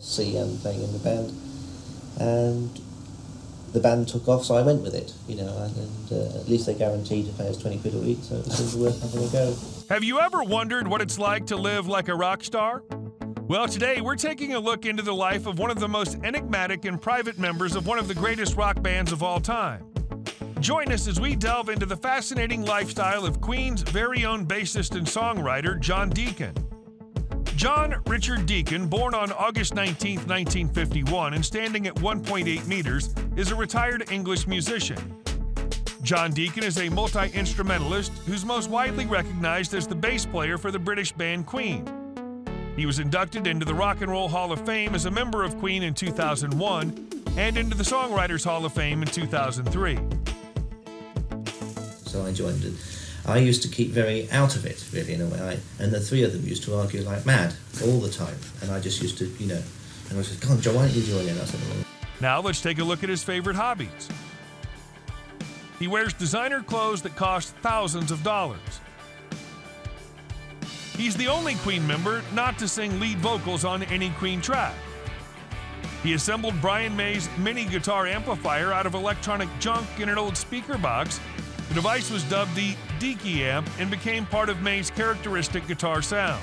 And playing in the band, and the band took off, so I went with it, you know, and, and uh, at least they guaranteed to pay us 20 quid a week, so it seemed worth having a go. Have you ever wondered what it's like to live like a rock star? Well, today we're taking a look into the life of one of the most enigmatic and private members of one of the greatest rock bands of all time. Join us as we delve into the fascinating lifestyle of Queen's very own bassist and songwriter, John Deacon. John Richard Deacon, born on August 19, 1951, and standing at 1.8 meters, is a retired English musician. John Deacon is a multi instrumentalist who's most widely recognized as the bass player for the British band Queen. He was inducted into the Rock and Roll Hall of Fame as a member of Queen in 2001 and into the Songwriters Hall of Fame in 2003. So I joined. I used to keep very out of it, really, in a way. And the three of them used to argue like mad all the time. And I just used to, you know, and I said, come on, Joe, why don't you join in? Now let's take a look at his favorite hobbies. He wears designer clothes that cost thousands of dollars. He's the only Queen member not to sing lead vocals on any Queen track. He assembled Brian May's mini guitar amplifier out of electronic junk in an old speaker box. The device was dubbed the Deaky amp and became part of May's characteristic guitar sound.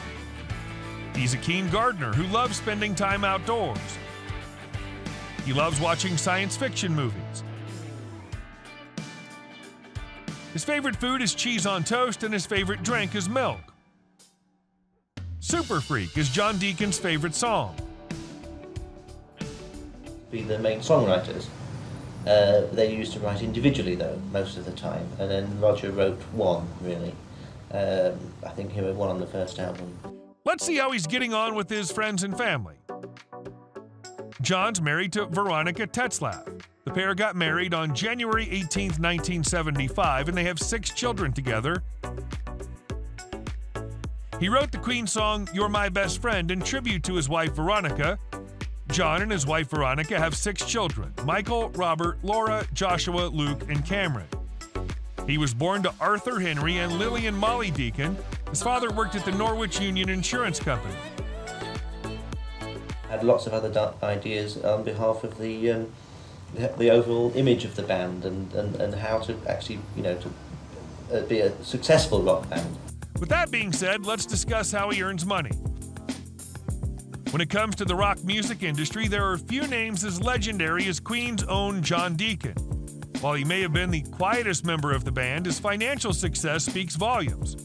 He's a keen gardener who loves spending time outdoors. He loves watching science fiction movies. His favorite food is cheese on toast, and his favorite drink is milk. Super Freak is John Deacon's favorite song. be the main songwriters. Uh, they used to write individually, though, most of the time. And then Roger wrote one, really. Um, I think he wrote one on the first album. Let's see how he's getting on with his friends and family. John's married to Veronica Tetzlaff. The pair got married on January 18, 1975, and they have six children together. He wrote the Queen song You're My Best Friend in tribute to his wife Veronica. John and his wife Veronica have six children Michael, Robert, Laura, Joshua, Luke, and Cameron. He was born to Arthur Henry and Lillian Molly Deacon. His father worked at the Norwich Union Insurance Company. Had lots of other ideas on behalf of the, um, the the overall image of the band and, and, and how to actually, you know, to uh, be a successful rock band. With that being said, let's discuss how he earns money. When it comes to the rock music industry, there are few names as legendary as Queen's own John Deacon. While he may have been the quietest member of the band, his financial success speaks volumes.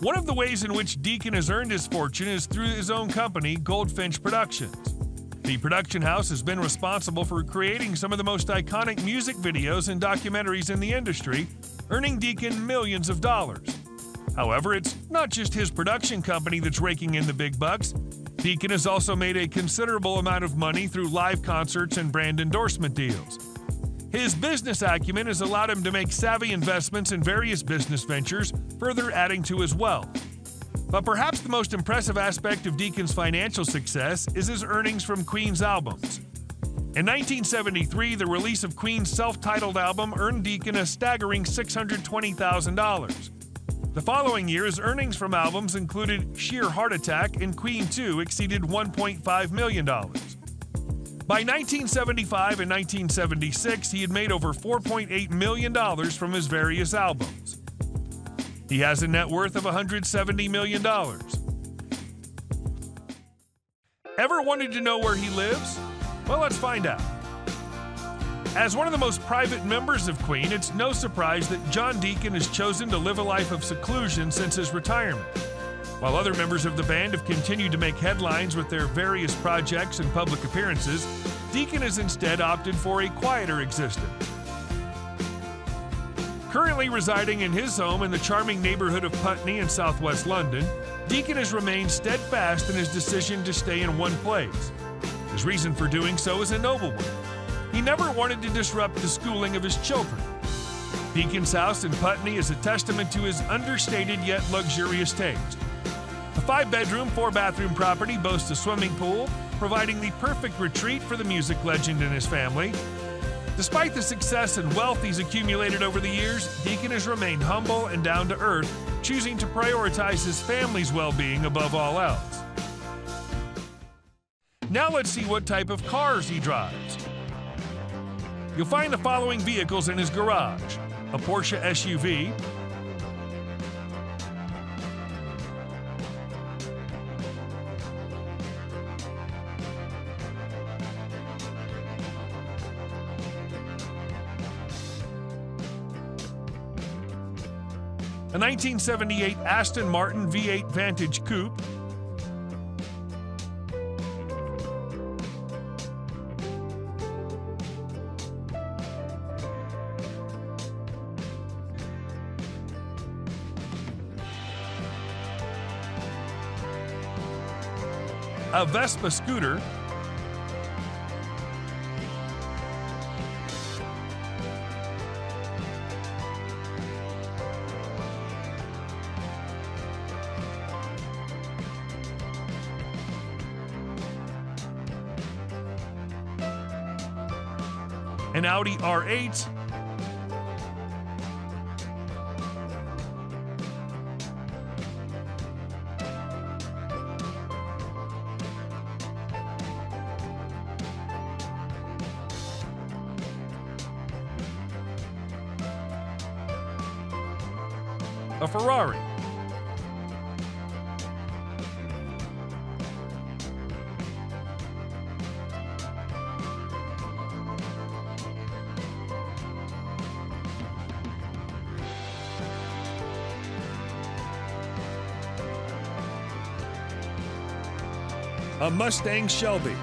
One of the ways in which Deacon has earned his fortune is through his own company, Goldfinch Productions. The production house has been responsible for creating some of the most iconic music videos and documentaries in the industry, earning Deacon millions of dollars. However, it's not just his production company that's raking in the big bucks. Deacon has also made a considerable amount of money through live concerts and brand endorsement deals. His business acumen has allowed him to make savvy investments in various business ventures, further adding to his wealth. But perhaps the most impressive aspect of Deacon's financial success is his earnings from Queen's albums. In 1973, the release of Queen's self titled album earned Deacon a staggering $620,000. The following year, his earnings from albums included Sheer Heart Attack and Queen 2 exceeded $1.5 million. By 1975 and 1976, he had made over $4.8 million from his various albums. He has a net worth of $170 million. Ever wanted to know where he lives? Well, let's find out. As one of the most private members of Queen, it's no surprise that John Deacon has chosen to live a life of seclusion since his retirement. While other members of the band have continued to make headlines with their various projects and public appearances, Deacon has instead opted for a quieter existence. Currently residing in his home in the charming neighborhood of Putney in southwest London, Deacon has remained steadfast in his decision to stay in one place. His reason for doing so is a noble one. He never wanted to disrupt the schooling of his children. Deacon's house in Putney is a testament to his understated yet luxurious taste. The five bedroom, four bathroom property boasts a swimming pool, providing the perfect retreat for the music legend and his family. Despite the success and wealth he's accumulated over the years, Deacon has remained humble and down to earth, choosing to prioritize his family's well being above all else. Now let's see what type of cars he drives. You'll find the following vehicles in his garage. A Porsche SUV, a 1978 Aston Martin V8 Vantage Coupe, a Vespa scooter, an Audi R8, a Ferrari, a Mustang Shelby,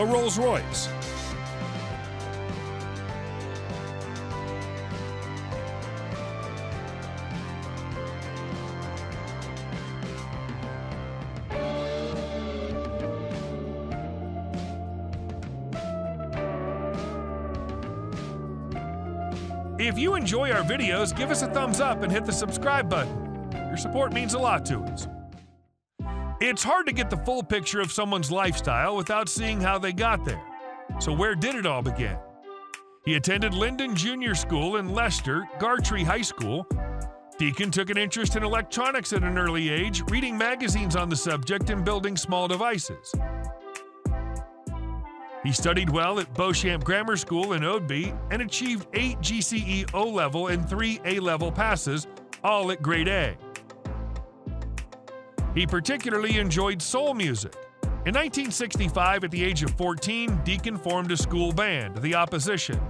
a Rolls Royce, If you enjoy our videos, give us a thumbs up and hit the subscribe button. Your support means a lot to us. It's hard to get the full picture of someone's lifestyle without seeing how they got there. So, where did it all begin? He attended Linden Junior School in Leicester, Gartree High School. Deacon took an interest in electronics at an early age, reading magazines on the subject and building small devices. He studied well at Beauchamp Grammar School in Oadby and achieved eight GCE O level and three A level passes, all at grade A. He particularly enjoyed soul music. In 1965, at the age of 14, Deacon formed a school band, the Opposition.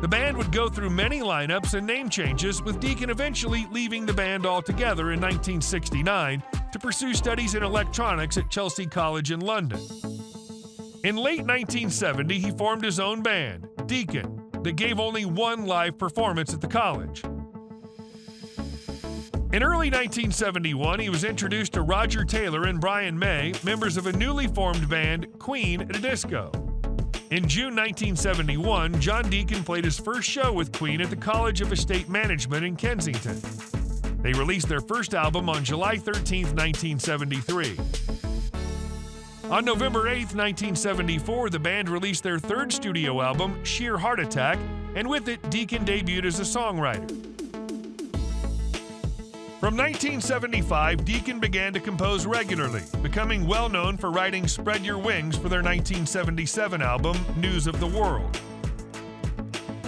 The band would go through many lineups and name changes, with Deacon eventually leaving the band altogether in 1969 to pursue studies in electronics at Chelsea College in London. In late 1970, he formed his own band, Deacon, that gave only one live performance at the college. In early 1971, he was introduced to Roger Taylor and Brian May, members of a newly formed band, Queen, at a disco. In June 1971, John Deacon played his first show with Queen at the College of Estate Management in Kensington. They released their first album on July 13, 1973. On November 8, 1974, the band released their third studio album, Sheer Heart Attack, and with it, Deacon debuted as a songwriter. From 1975, Deacon began to compose regularly, becoming well known for writing Spread Your Wings for their 1977 album, News of the World.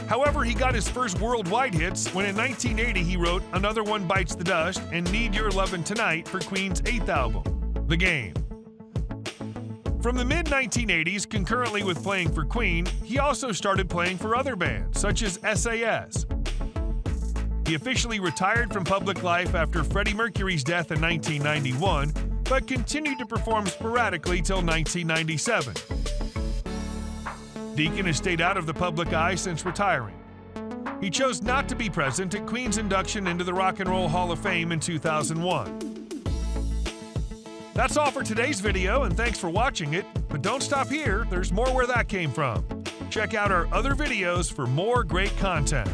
However, he got his first worldwide hits when in 1980 he wrote Another One Bites the Dust and Need Your Lovin' Tonight for Queen's eighth album, The Game. From the mid 1980s, concurrently with playing for Queen, he also started playing for other bands, such as SAS. He officially retired from public life after Freddie Mercury's death in 1991, but continued to perform sporadically till 1997. Deacon has stayed out of the public eye since retiring. He chose not to be present at Queen's induction into the Rock and Roll Hall of Fame in 2001. That's all for today's video, and thanks for watching it. But don't stop here, there's more where that came from. Check out our other videos for more great content.